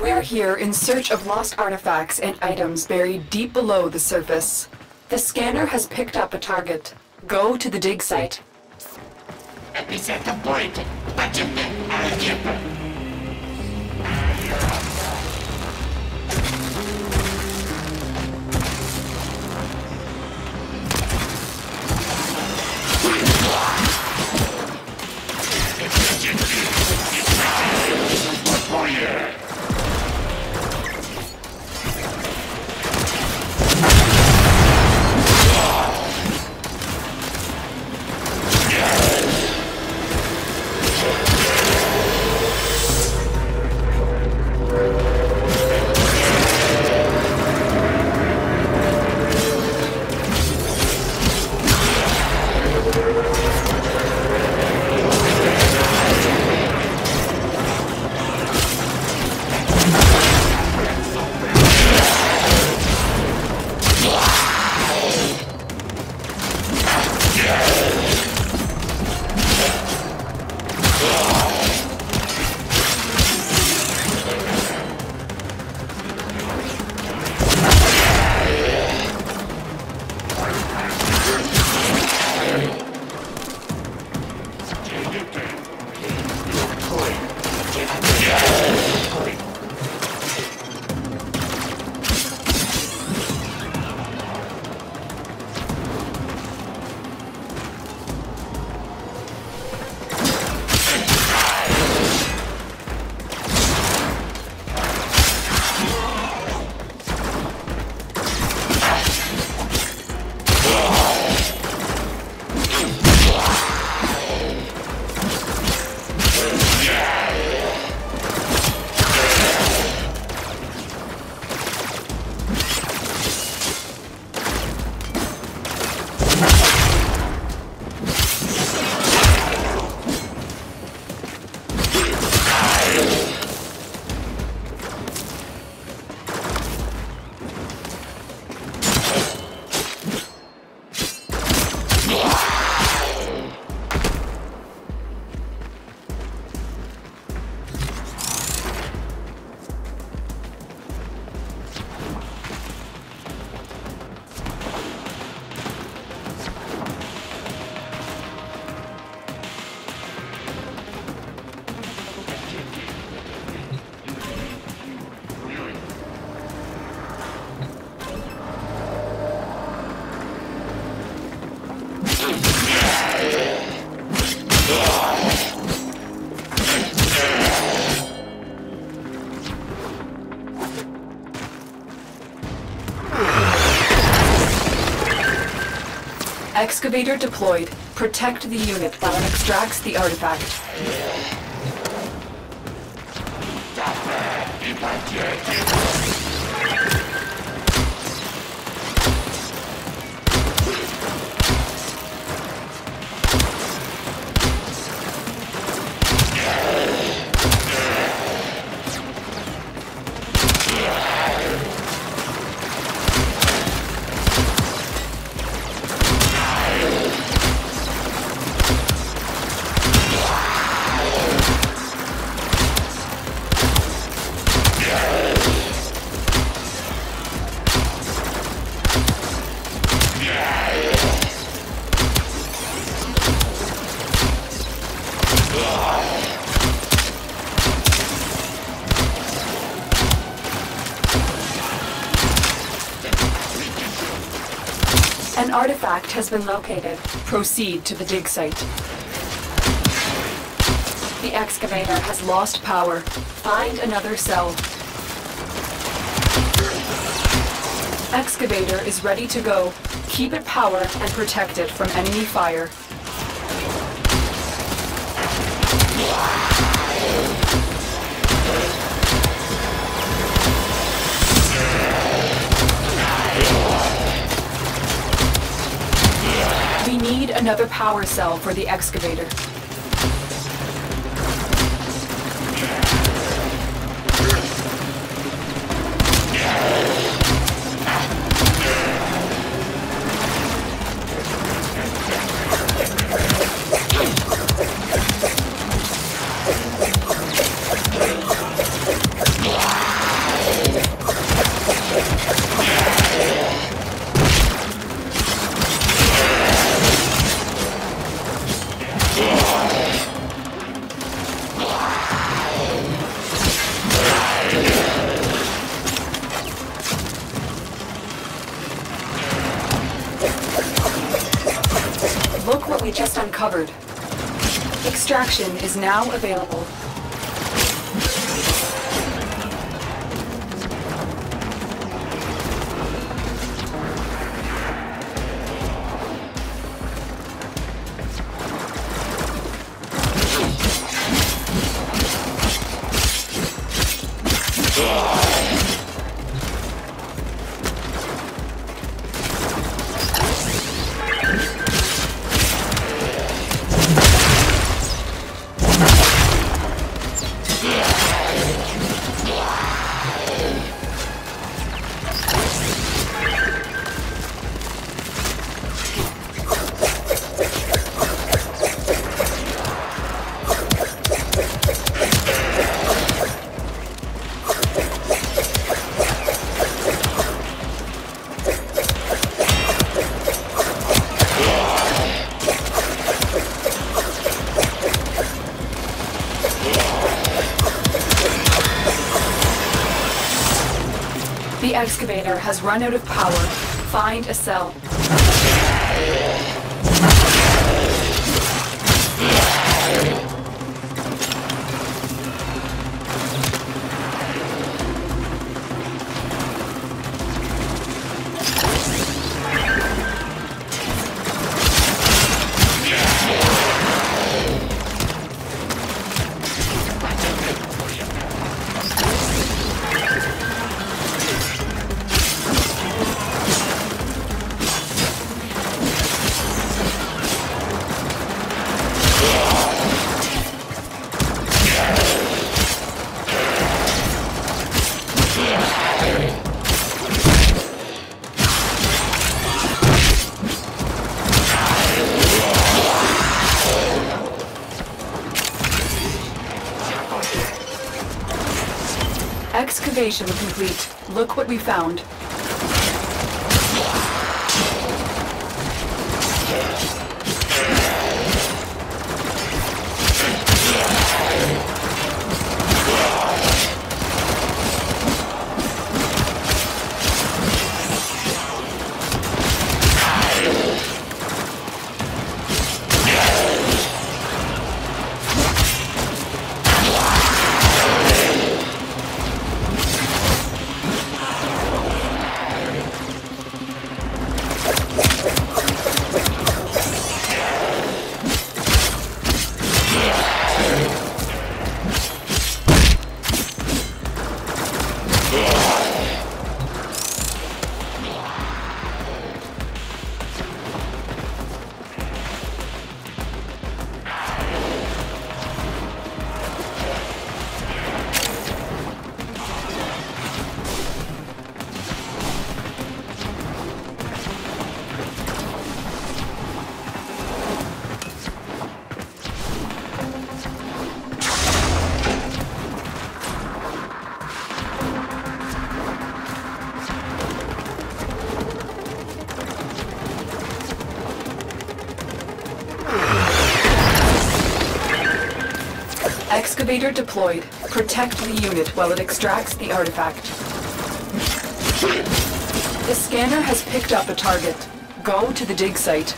We're here in search of lost artifacts and items buried deep below the surface. The scanner has picked up a target. Go to the dig site. Epicenter point. Active. Active. Excavator deployed. Protect the unit while it extracts the artifact. An artifact has been located. Proceed to the dig site. The excavator has lost power. Find another cell. Excavator is ready to go. Keep it powered and protect it from enemy fire. We need another power cell for the excavator. Look what we just uncovered. Extraction is now available. Excavator has run out of power. Find a cell. Excavation complete. Look what we found. Excavator deployed. Protect the unit while it extracts the artifact. The scanner has picked up a target. Go to the dig site.